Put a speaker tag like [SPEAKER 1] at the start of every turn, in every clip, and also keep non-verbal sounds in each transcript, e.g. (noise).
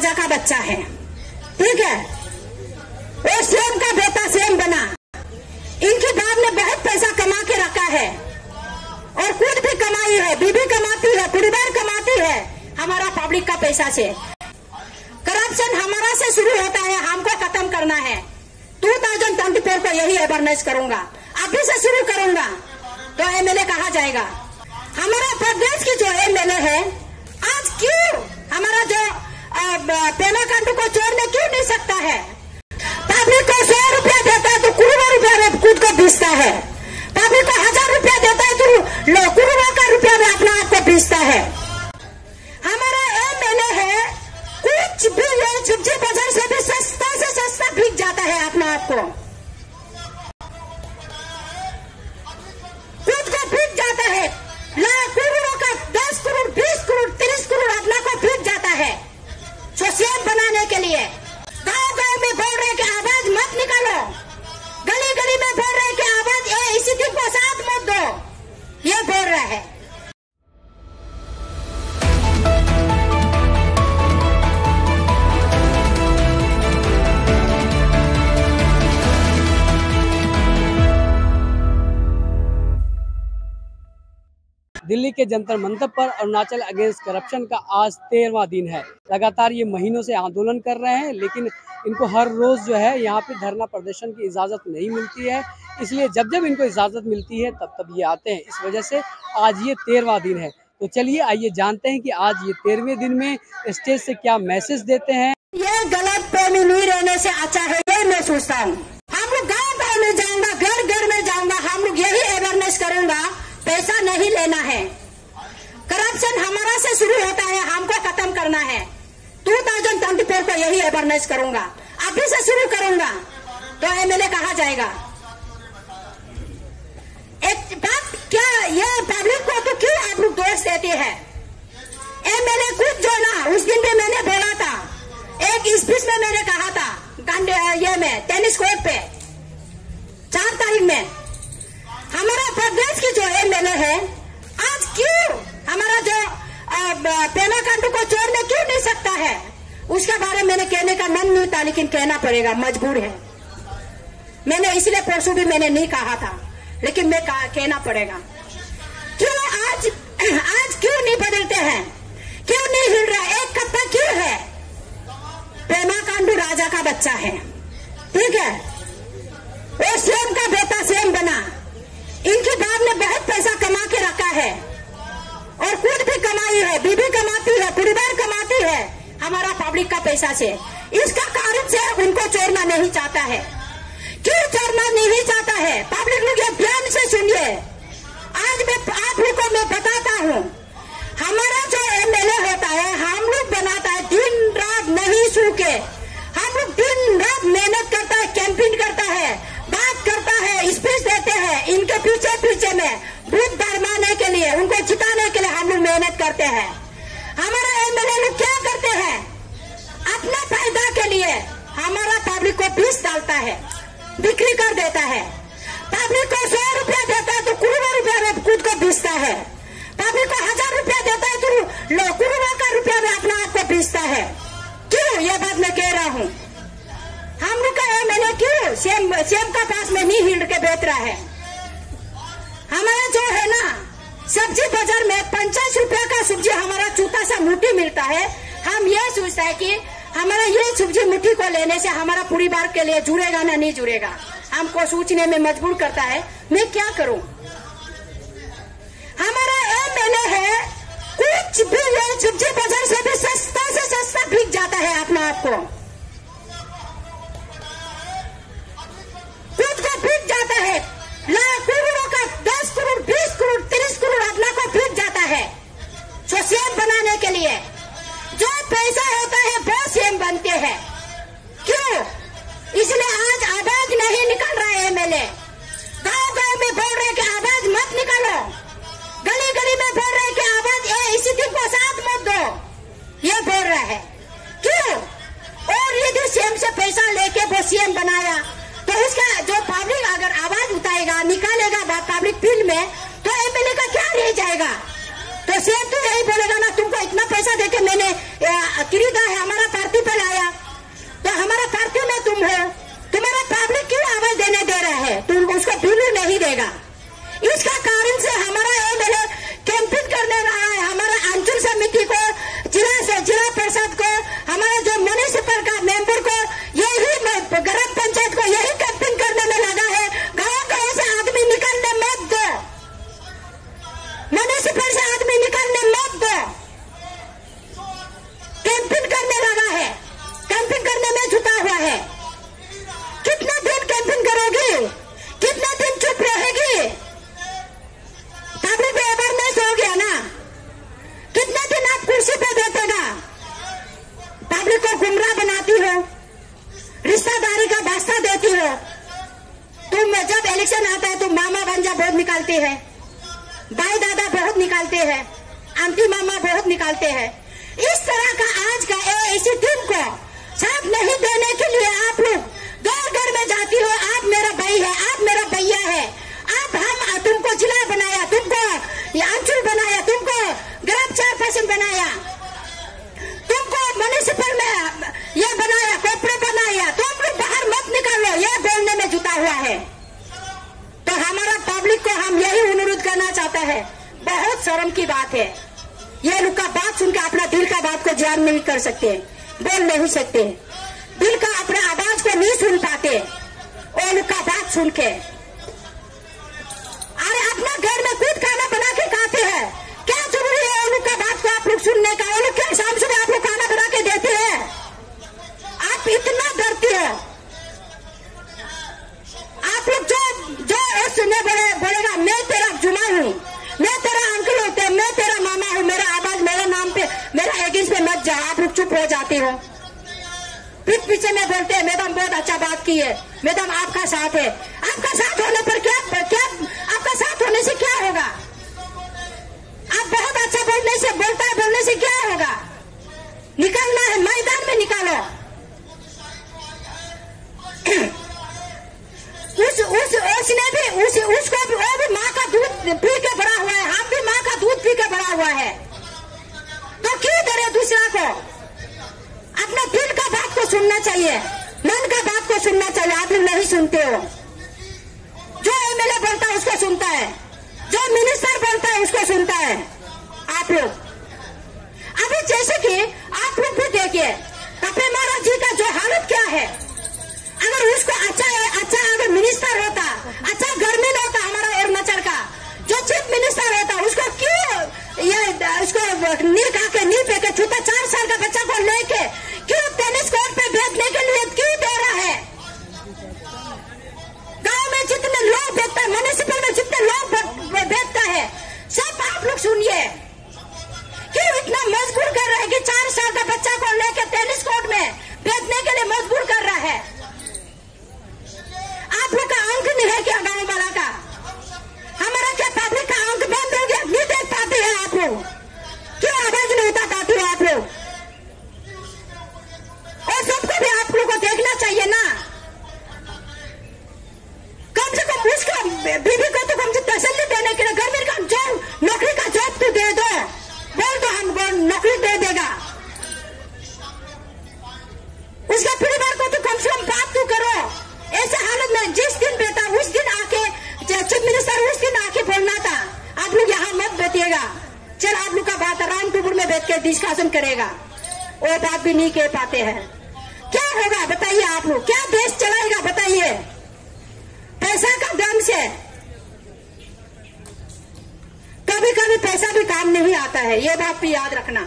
[SPEAKER 1] राजा का बच्चा है। ठीक है? वो सीएम का बेटा सीएम बना। इनके बाप ने बहुत पैसा कमा के रखा है। और खुद भी कमाई है बीबी कमाती है, परिवार कमाती है। हमारा पब्लिक का पैसा से। करप्शन हमारा से शुरू होता है, हमको खत्म करना है। 2024 को यही अवेयरनेस करूँगा। अभी से शुरू करूँगा। तो एमएलए कहा जाएगा। हमारा प्रदेश की जो एमएलए है, आज क्यों हमारा जो अ, कांटू को ने क्यों नहीं सकता है? पब्लिक को सौ रुपया देता है तो कुरुबा रुपया में खुद को बीसता है। पब्लिक को हज़ार रुपया देता है तो लो करोड़ों का रुपया में अपना आप को बीसता है। हमारा एमएलए है कुछ भी सब्ज़ी बाज़ार से भी सस्ता से सस्ता बिक जाता है अपना आप
[SPEAKER 2] दिल्ली के जंतर मंतर पर अरुणाचल अगेंस्ट करप्शन का आज तेरहवा दिन है। लगातार ये महीनों से आंदोलन कर रहे हैं, लेकिन इनको हर रोज जो है यहाँ पे धरना प्रदर्शन की इजाज़त नहीं मिलती है। इसलिए जब जब इनको इजाज़त मिलती है, तब तब ये आते हैं। इस वजह से आज ये तेरहवा दिन है। तो चलिए, आइए जानते हैं कि आज ये तेरहवें दिन में स्टेज से क्या मैसेज देते हैं।
[SPEAKER 1] ये गलत प्रेमी नहीं रहने से अच्छा है ये मैं सोचता हूँ। हम लोग गाँव गाँव में जाऊँगा घर घर में जाऊँगा, हम लोग यही अवेयरनेस करूँगा। पैसा नहीं लेना है। करप्शन हमारा से शुरू होता है, हमको खत्म करना है। 2024 को यही अवेयरनेस करूँगा। अभी से शुरू करूँगा। तो एमएलए कहा जाएगा? एक बात, क्या ये पब्लिक को तो क्यों आप लोग दोष देते हैं? एमएलए खुद जो ना, उस दिन भी मैंने बोला था। एक स्पीच में मैंने कहा था ये में टेनिस कोर्ट पे चार तारीख में हमारा एमएलए है। आज क्यों? हमारा जो पेमा कांडू को छोड़ने क्यों नहीं सकता है? उसके बारे में मैंने कहने का मन नहीं था, लेकिन कहना पड़ेगा, मजबूर है। मैंने इसलिए परसों भी मैंने नहीं कहा था, लेकिन मैं कहा- कहना पड़ेगा। क्यों आज (clears throat) आज क्यों नहीं बदलते हैं? क्यों नहीं हिल रहा एक कत्ता क्यों है? प्रेमा कांडू राजा का बच्चा है। ठीक है वो सीएम का बेटा सीएम बना इनके बाप ने बहुत पैसा कमा के रखा है और खुद भी कमाई है बीबी कमाती है परिवार कमाती है, हमारा पब्लिक का पैसा से। इसका कारण से उनको चोरना नहीं चाहता है। क्यों चोरना नहीं चाहता है? पब्लिक ये ध्यान से सुनिए। आज मैं, आप लोग को मैं बताता हूँ। हमारा जो एमएलए होता है, हम लोग बनाता है, दिन रात नहीं सू के हम लोग दिन रात मेहनत करता है कैंपेन करता है, बात करता है स्पीच देते हैं, इनके पीछे पीछे में भूत भरमाने के लिए, उनको जिताने के लिए हम लोग मेहनत करते हैं हमारा एमएलए लोग क्या करते हैं अपना फ़ायदा के लिए हमारा पब्लिक को बीस डालता है, बिक्री कर देता है। पब्लिक को सौ रुपया देता है तो करोड़ों रुपया में खुद को बीसता है। पब्लिक को हज़ार रुपया देता है तो लो करोड़ों का रुपया में अपना आप को बीसता है। क्यों? ये बात मैं कह रहा हूँ। हम लोग का एमएलए क्यों? सीएम सीएम का पास में नहीं हिल के बेच रहा है। हमारा जो है ना, सब्ज़ी बाज़ार में पचास रुपया का सब्ज़ी हमारा छोटा सा मुट्ठी मिलता है। हम ये सोचता है कि हमारा ये सब्ज़ी मिट्टी को लेने से हमारा परिवार के लिए जुड़ेगा ना नहीं जुड़ेगा? हमको सोचने में मजबूर करता है। मैं क्या करूँ? हमारा एमएलए है, कुछ भी ये सब्ज़ी बाज़ार से भी सस्ता से सस्ता बिक जाता है अपना आप बनते हैं। क्यों? इसलिए आज आवाज़ नहीं निकल रहा है एमएलए गाँव गाँव में बोल रहे कि आवाज़ मत निकालो। गली गली में बोल रहे कि आवाज़ ए, इसी को साथ मत दो। ये बोल रहा है। क्यों? और यदि सीएम से पैसा लेके वो सीएम बनाया तो उसका जो पब्लिक अगर आवाज़ उठाएगा, निकालेगा पब्लिक फ़ील्ड में तो एमएलए का क्या रह जाएगा? प्रेसिडेंट तो यही बोलेगा ना तुमको इतना पैसा देके मैंने खरीदा है, हमारा पार्टी पर लाया। तो हमारा पार्टी में तुम हो तो तुम्हारा पब्लिक क्यों आवाज़ देने दे रहा है? तुम उसको बिल नहीं देगा। इसका कारण से हमारा कैंपिंग करने लगा है। कैंपिंग करने में जुटा हुआ है। कितना दिन कैंपिंग करोगी? कितना दिन चुप रहेगी? पब्लिक को अवेयरनेस हो गया ना। कितने दिन आप कुर्सी पे बैठेगा पब्लिक को गुमराह बनाती हो। रिश्तेदारी का वास्ता देती हो। तुम जब इलेक्शन आता है तुम मामा भंजा बहुत निकालते हैं। भाई दादा बहुत निकालते हैं। आंटी मामा बहुत निकालते हैं। इस तरह का आज का इसी दिन को साथ नहीं देने के लिए आप लोग घर घर में जाती हो। आप मेरा भाई है, आप मेरा भैया है। आप, हम तुमको जिला बनाया, तुमको अंचल बनाया, तुमको ग्राम चेयरपर्सन बनाया। तुमको म्यूनिसिपल में, ये बनाया कोपरे बनाया। तुम लोग बाहर मत निकालो, ये बोलने में जुटा हुआ है। तो हमारा पब्लिक को हम यही अनुरोध करना चाहते हैं। बहुत शर्म की बात है। ये लोग का बात सुन के अपना दिल का बात को जान नहीं कर सकते, बोल नहीं सकते। दिल का अपने आवाज़ को नहीं सुन पाते। और उनका बात सुन के अरे अपना घर में खुद खाना बना के खाते हैं क्या ज़रूरी है उन लोग का बात को आप लोग सुनने का वो लोग क्या शाम सुबह आप लोग खाना बना के देते हैं आप इतना डरते हो आप लोग जो जो सुनने बोले बोलेगा मैं तेरा जुमा हूँ मैं तेरा अंकल होते मैं तेरा मामा हूँ मेरा आवाज़ मेरे नाम पे मेरा एगेंस्ट पे मत जाओ आप लोग चुप हो जाते हो। पीठ पीछे में बोलते हैं मैडम बहुत अच्छा बात की है। मैडम, आपका साथ है। आपका साथ होने पर क्या क्या आपका साथ होने से क्या होगा? आप बहुत अच्छा बोलने से बोलता है, बोलने से क्या होगा? निकलना है, मैदान में निकालो। उस उस उसने भी उस उसको भी भी माँ का दूध पी के बड़ा हुआ है। हम भी माँ का दूध पी के बड़ा हुआ है। दूसरा को अपने दिल का बात को सुनना चाहिए। मन का बात को सुनना चाहिए। आप लोग नहीं सुनते हो। जो एमएलए बोलता है, उसको सुनता है। जो मिनिस्टर बोलता है, उसको सुनता है। आप लोग। अभी जैसे कि आप लोग भी देखिए कपे महाराज जी का जो हालत क्या है? अगर उसको अच्छा है अच्छा अगर मिनिस्टर होता अच्छा गवर्नमेंट होता हमारा अरुणाचल का, जो चीफ मिनिस्टर होता, उसको क्यों ये, उसको नील बच्चा को लेकर टेनिस कोर्ट में भेजने के लिए मजबूर कर रहा है। आप लोग का अंक नहीं है क्या गाँव वाला का। हमारा क्या पब्लिक का अंक बंद हो गया, नहीं देख पाते हैं आप लोग क्यों आवाज़ नहीं उठा पाते हो आप लोग और सबको भी आप लोग को देखना चाहिए ना कम से कम उसका बीबी को तो कम से तसल्ली देने के लिए गवर्नमेंट का जॉब नौकरी का जॉब तो दे दो बोल दो हम नौकरी दे देगा उसका परिवार को तो कम से कम बात तो करो ऐसे हालत में जिस दिन बेटा उस दिन आके चीफ मिनिस्टर उस दिन आके बोलना था आप लोग यहाँ मत बैठिएगा चल आप लोग का बात आराम टुकुर बैठ करेगा। वो बात भी नहीं कह पाते हैं। क्या होगा? बताइए आप लोग। क्या देश चलाएगा? बताइए। पैसा का दम से। कभी कभी पैसा भी काम नहीं आता है। ये बात भी याद रखना।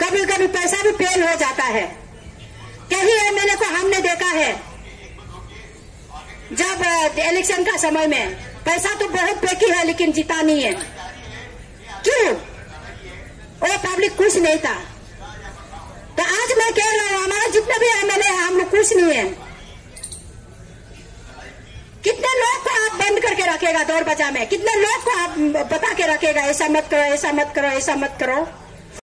[SPEAKER 1] कभी कभी पैसा भी फेल हो जाता है। कहीं एमएलए को हमने देखा है। जब इलेक्शन का समय में पैसा तो बहुत बेकी है, लेकिन जीता नहीं है क्यों वो कुछ नहीं था। तो आज मैं कह रहा हूँ, हमारा जितने भी एमएलए है हम लोग कुछ नहीं है। कितने लोग को आप बंद करके रखेगा दौड़ बचा में? कितने लोग को आप बता के रखेगा, ऐसा मत करो, ऐसा मत करो, ऐसा मत करो?